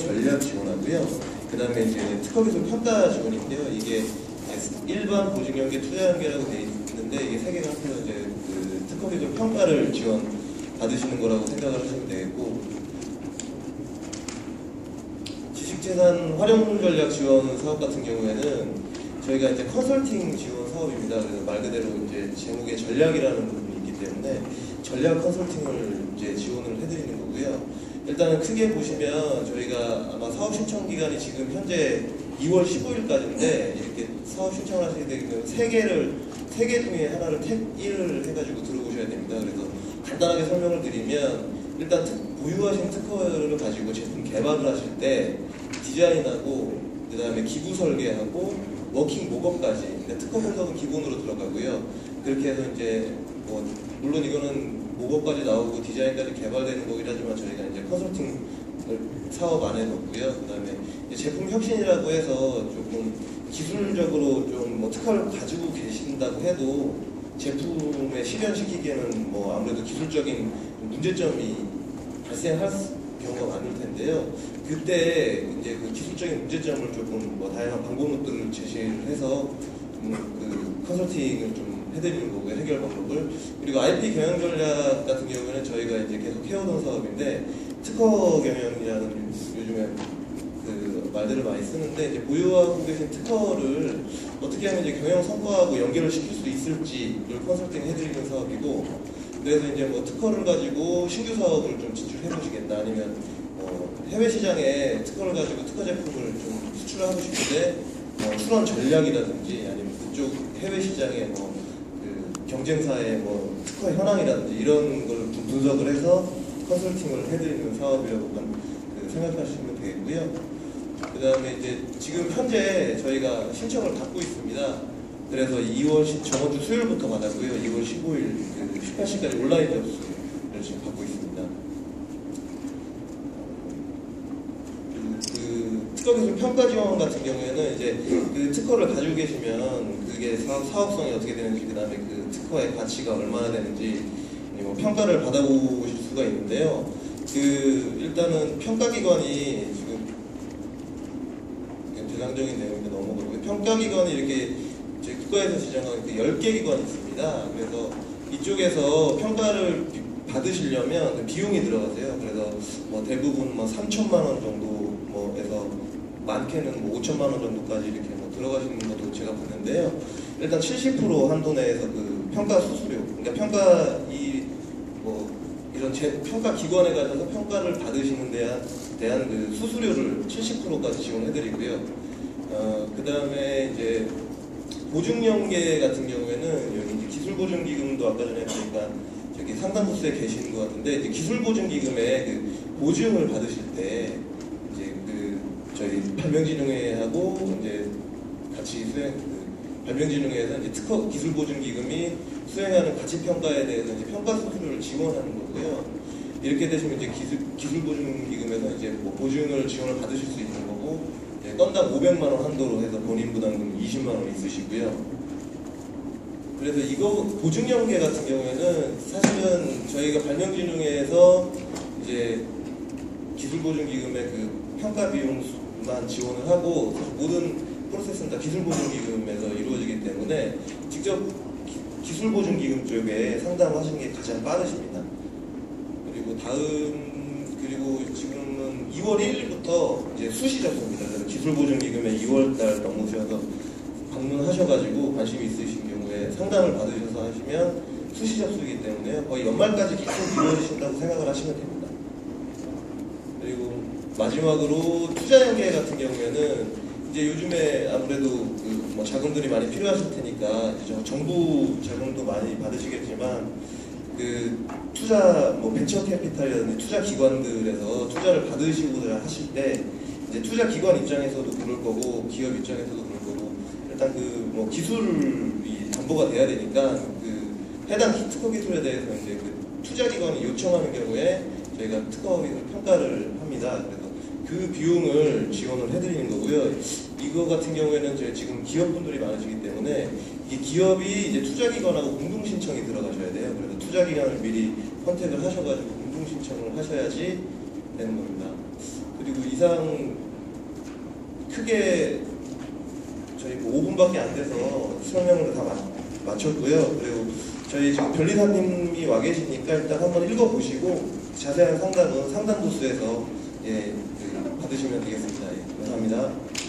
전략 지원하고요. 그 다음에 이제 특허 기술 평가 지원인데요. 이게 일반 보증연계 투자연계라고 되어 있는데 이게 세 개가 합해서 이제 그 특허 기술 평가를 지원 받으시는 거라고 생각을 하시면 되겠고 지식재산 활용 전략 지원 사업 같은 경우에는 저희가 이제 컨설팅 지원 사업입니다. 그래서 말 그대로 이제 제목에 전략이라는 부분이 있기 때문에 전략 컨설팅을 이제 지원을 해드리는 거고요. 일단은 크게 보시면 저희가 아마 사업 신청 기간이 지금 현재 2월 15일까지인데 이렇게 사업 신청을 하시게 되면 세 개를 세개 중에 하나를 택일을 해가지고 들어오셔야 됩니다. 그래서 간단하게 설명을 드리면 일단 특- 보유하신 특허를 가지고 제품 개발을 하실 때 디자인하고 그 다음에 기구 설계하고 working mockup까지 그러니까 특허 분석은 기본으로 들어가고요. 그렇게 해서 이제 뭐 물론 이거는 mockup까지 나오고 디자인까지 개발되는 거긴 하지만 저희가 이제 컨설팅 사업 안에 넣고요. 그다음에 제품 혁신이라고 해서 조금 기술적으로 좀 뭐 특허를 가지고 계신다고 해도 제품에 실현시키기에는 뭐 아무래도 기술적인 문제점이 발생할 수- 경우가 많을 텐데요. 그때 이제 그 기술적인 문제점을 조금 뭐 다양한 방법들을 제시를 해서 음, 그 컨설팅을 좀 해드리는 거고요. 해결 방법을. 그리고 IP 경영 전략 같은 경우에는 저희가 이제 계속 해오던 사업인데 특허 경영이라는 요즘에 그 말들을 많이 쓰는데 이제 보유하고 계신 특허를 어떻게 하면 이제 경영 성과하고 연결을 시킬 수 있을지를 컨설팅 해드리는 사업이고 그래서 이제 뭐 특허를 가지고 신규 사업을 좀 진출해 보시겠다 아니면 어, 해외 시장에 특허를 가지고 특허 제품을 좀 수출하고 싶은데 뭐 출원 전략이라든지 아니면 그쪽 해외 시장에 뭐그 경쟁사의 뭐 특허 현황이라든지 이런 걸 좀 분석을 해서 컨설팅을 해드리는 사업이라고 그 생각하시면 되겠고요. 그 다음에 이제 지금 현재 저희가 신청을 받고 있습니다. 그래서 2월 시- 저번 주 수요일부터 받았고요. 2월 15일 그 18시까지 온라인 접수를 지금 받고 있습니다. 그, 그 특허 기술 평가 지원 같은 경우에는 이제 그 특허를 가지고 계시면 그게 사업, 사업성이 어떻게 되는지 그 다음에 그 특허의 가치가 얼마나 되는지 뭐 평가를 받아보실 수가 있는데요. 그 일단은 평가기관이 지금 대상적인 내용인데 넘어가고 평가기관이 이렇게 제 국가에서 지정한 그 10개 기관이 있습니다. 그래서 이쪽에서 평가를 비- 받으시려면 그 비용이 들어가세요. 그래서 뭐 대부분 뭐 3천만 원 정도 뭐에서 많게는 뭐 5천만 원 정도까지 이렇게 뭐 들어가시는 것도 제가 봤는데요. 일단 70% 한도 내에서 그 평가 수수료, 그러니까 평가 이 뭐 이런 제, 평가 기관에 가셔서 평가를 받으시는 대한 대한 그 수수료를 70%까지 지원해드리고요. 어, 그 다음에 이제 보증연계 같은 경우에는 여기 이제 기술보증기금도 아까 전에 보니까 저기 상담부스에 계시는 것 같은데 이제 기술보증기금에 그 보증을 받으실 때 발명진흥회하고 이제 같이 수행 그 발명진흥회에서 이제 특허 기술 보증 기금이 수행하는 가치 평가에 대해서 이제 평가 수수료를 지원하는 거고요. 이렇게 되시면 이제 기술, 기술 보증 기금에서 이제 뭐 보증을 지원을 받으실 수 있는 거고 이제 건당 500만 원 한도로 해서 본인 부담금 20만 원 있으시고요. 그래서 이거 보증 연계 같은 경우에는 사실은 저희가 발명진흥회에서 이제 기술보증기금의 그 평가 비용 만 지원을 하고 모든 프로세스는 다 기술보증기금에서 이루어지기 때문에 직접 기- 기술보증기금 쪽에 상담하시는 게 가장 빠르십니다. 그리고 다음 그리고 지금은 2월 1일부터 이제 수시 접수입니다. 기술보증기금에 2월달 넘으셔서 방문하셔가지고 관심 있으신 경우에 상담을 받으셔서 하시면 수시 접수이기 때문에 거의 연말까지 계속 이루어지신다고 생각을 하시면 됩니다. 마지막으로 투자 연계 같은 경우에는 이제 요즘에 아무래도 그 뭐 자금들이 많이 필요하실 테니까 정부 자금도 많이 받으시겠지만 그 투자 뭐 벤처 캐피탈이라든지 투자 기관들에서 투자를 받으시고자 하실 때 이제 투자 기관 입장에서도 그럴 거고 기업 입장에서도 그럴 거고 일단 그 뭐 기술이 담보가 돼야 되니까 그 해당 기- 특허 기술에 대해서 이제 그 투자 기관이 요청하는 경우에 저희가 특허 기술 평가를 합니다. 그 비용을 지원을 해드리는 거고요. 이거 같은 경우에는 저희 지금 기업분들이 많으시기 때문에 이 기업이 이제 투자기관하고 공동신청이 들어가셔야 돼요. 그래서 투자기관을 미리 컨택을 하셔가지고 공동신청을 하셔야지 되는 겁니다. 그리고 이상 크게 저희 뭐 5분밖에 안 돼서 설명을 다 마쳤고요. 그리고 저희 지금 변리사님이 와 계시니까 일단 한번 읽어보시고 자세한 상담은 상담 부스에서 예, 드시면 되겠습니다. 예, 감사합니다.